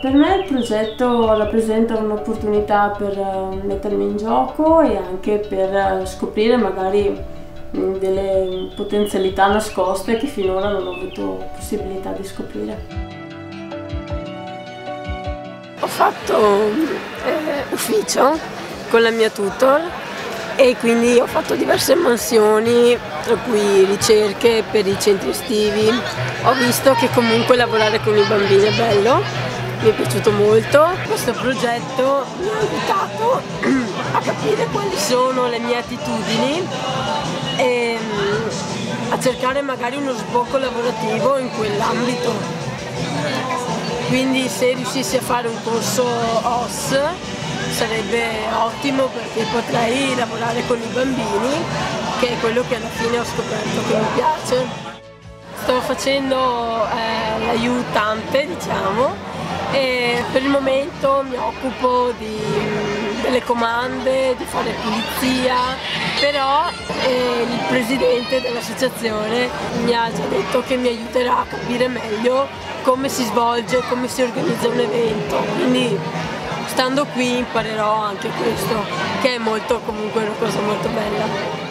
Per me il progetto rappresenta un'opportunità per eh, mettermi in gioco e anche per eh, scoprire magari mm, delle potenzialità nascoste che finora non ho avuto possibilità di scoprire. Ho fatto eh, ufficio con la mia tutor e quindi ho fatto diverse mansioni, tra cui ricerche per i centri estivi. Ho visto che comunque lavorare con i bambini è bello mi è piaciuto molto. Questo progetto mi ha aiutato a capire quali sono le mie attitudini e mm, a cercare magari uno sbocco lavorativo in quell'ambito. Quindi se riuscissi a fare un corso OS sarebbe ottimo perché potrei lavorare con i bambini, che è quello che alla fine ho scoperto che mi piace. Sto facendo eh, l'aiutante, diciamo, per il momento mi occupo di, delle comande, di fare pulizia, però eh, il presidente dell'associazione mi ha già detto che mi aiuterà a capire meglio come si svolge, come si organizza un evento, quindi stando qui imparerò anche questo, che è molto, comunque una cosa molto bella.